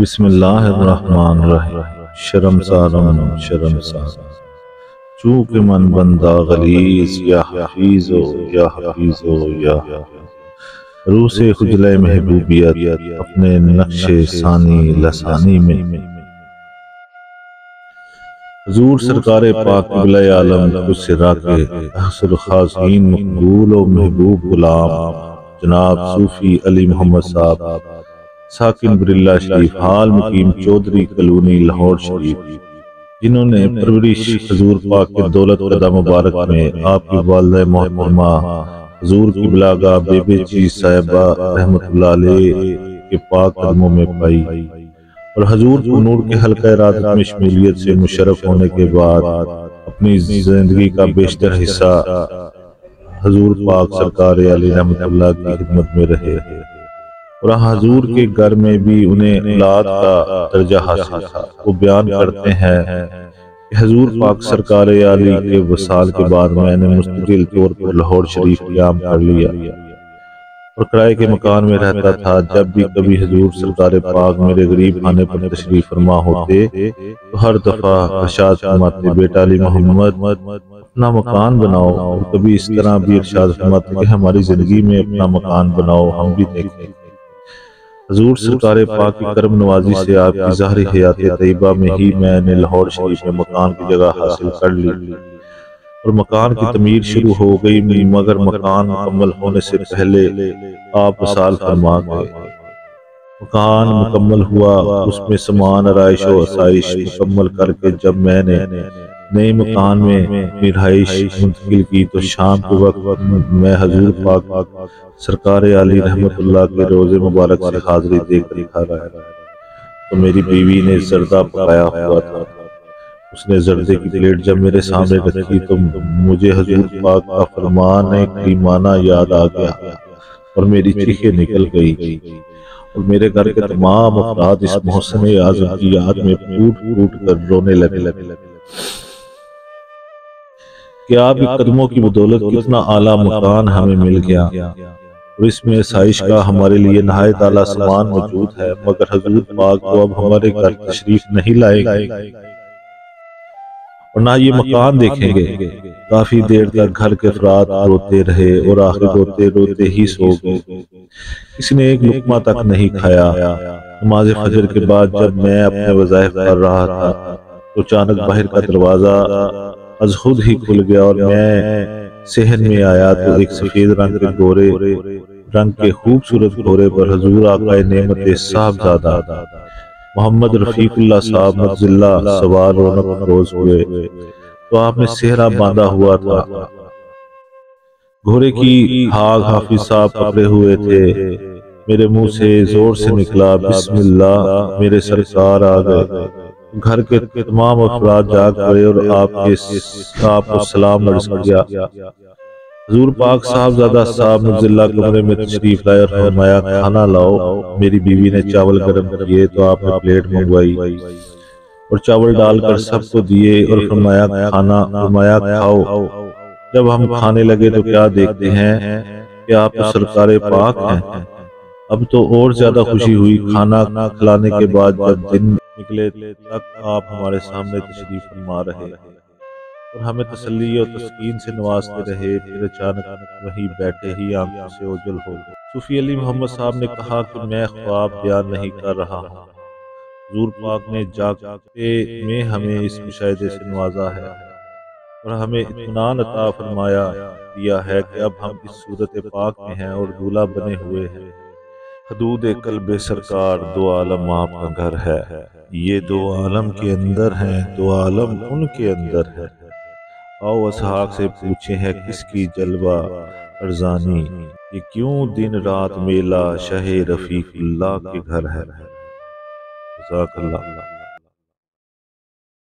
بسم اللہ الرحمن الرحیم۔ شرم سارم شرم سارم چونکہ من بندہ غلیظ، یا حفیظو یا حفیظو، یا روح سے خجلہ محبوبیت اپنے نقش ثانی، لسانی میں۔ حضور سرکار پاک قبلہ عالم کچھ سرا کے احسر خاصین مقبول و محبوب غلام جناب صوفی علی محمد صاحب۔ ساکن براللہ شریف حال مقیم چودری کلونی لاہور شریف۔ جنہوں نے پرورش حضور پاک کے دولت قدہ مبارک میں آپ کی والدہ محترمہ حضور کی بلاگاہ بے بے چیز صاحبہ رحمت اللہ علیہ کے پاک قدموں میں پائی۔ اور حضور کو نور کے حلقہ رات میں شمیلیت سے مشرف ہونے کے بعد اپنی زندگی کا بیشتر حصہ حضور پاک سرکار علی رحمت اللہ کی خدمت میں رہے۔ اور حضور کے گھر میں بھی انہیں اولاد کا درجہ حاصل تھا۔ وہ بیان کرتے ہیں کہ حضور پاک سرکار علی کے وصال کے بعد میں نے مستقل طور پر لاہور شریف قیام کر لیا اور کرائے کے مکان میں رہتا تھا۔ جب بھی کبھی حضور سرکار پاک میرے غریب خانے پر تشریف فرما ہوتے تو ہر دفعہ ارشاد فرماتے، بیٹا علی محمد، اپنا مکان بناؤ اور کبھی اس طرح بھی ارشاد فرماتے کہ ہماری زندگی میں اپنا مکان بناؤ، ہم بھی دیکھیں حضور سرکار پاک کی کرم نوازی سے آپ کی ظاہری حیات طیبہ میں ہی میں نے لاہور شریف میں مکان کی جگہ حاصل کر لی اور مکان کی تعمیر شروع ہو گئی مگر مکان مکمل ہونے سے پہلے آپ وصال فرما گئے۔ مکان مکمل ہوا اس میں سامان آرائش و آسائش مکمل کر کے جب میں نے نئے مکان میں رہائش منتقل کی تو شام کے وقت میں حضور پاک سرکار علی رحمت اللہ کے روز مبارک سے حاضری دے کر کھا رہا ہے۔ تو میری بیوی نے زردہ پکایا ہوا تھا۔ اس نے زردے کی پلیٹ جب میرے سامنے رکھی تو مجھے حضور پاک کا فرمان کریمانہ یاد آ گیا اور میری چیخیں نکل گئی۔ اور میرے گھر کے تمام افراد اس محسن اعظم کی یاد میں پھوٹ پھوٹ کر رونے لگے۔ لگے۔ کہ آپ کی قدموں کی بدولت کتنا اعلیٰ مکان ہمیں مل گیا۔ اور اس میں سائش کا ہمارے لیے نہایت اعلیٰ سامان موجود ہے، مگر حضور پاک کو اب ہمارے گھر تشریف نہیں لائے گئے۔ اور نہ یہ مکان دیکھیں گے۔ کافی دیر تک گھر کے افراد روتے رہے اور آخر روتے روتے ہی سو گئے۔ کسی نے ایک لقمہ تک نہیں کھایا۔ نماز فجر کے بعد جب میں اپنے وظائف کر رہا تھا تو اچانک باہر کا دروازہ از خود ہی کھل گیا اور میں سہن میں آیا تو ایک سفید رنگ کے گورے، رنگ کے خوبصورت گھوڑے پر حضور آقا نعمت صاحب زادہ محمد رفیق اللہ صاحب مجز سوار رونق روز ہوئے تو آپ نے سہرہ باندھا ہوا تھا۔ گھوڑے کی ہاگ حافظ صاحب پکڑے ہوئے تھے۔ میرے منہ سے زور سے نکلا، بسم اللہ، میرے سرکار آ گئے۔ گھر کے تمام افراد جاگ پڑے اور آپ کے آپ کو سلام عرض کیا۔ حضور پاک صاحب زادہ صاحب مجزلہ کمرے میں تشریف لائے اور فرمایا، کھانا لاؤ، میری بیوی نے چاول گرم کیے تو آپ نے پلیٹ منگوائی اور چاول ڈال کر سب کو دیے اور فرمایا، کھانا فرمایا، کھاؤ۔ جب ہم کھانے لگے تو کیا دیکھتے ہیں؟ کہ آپ سرکار پاک ہیں۔ اب تو اور زیادہ خوشی ہوئی، کھانا کھلانے کے بعد جب دن نکلے تک آپ ہمارے سامنے تشریف فرما رہے اور ہمیں تسلی اور تسکین سے نوازتے رہے، پھر اچانک وہیں بیٹھے ہی آنکھوں سے اوجل ہو صوفی علی محمد صاحب نے کہا کہ میں خواب بیان نہیں کر رہا ہوں۔ حضور پاک نے جاگتے میں ہمیں اس مشاہدے سے نوازا ہے۔ اور ہمیں اطمینان عطا فرمایا دیا ہے کہ اب ہم اس صورت پاک میں ہیں اور دولہ بنے ہوئے ہیں۔ حدود قلب سرکار دو عالم آپ کا گھر ہے۔ یہ دو عالم کے اندر ہیں، دو عالم ان کے اندر ہے۔ آؤ اسحاق سے پوچھے ہیں، کس کی جلوہ ارزانی؟ یہ کیوں دن رات میلہ شہ رفیق اللہ کے گھر ہے؟ جزاک اللہ۔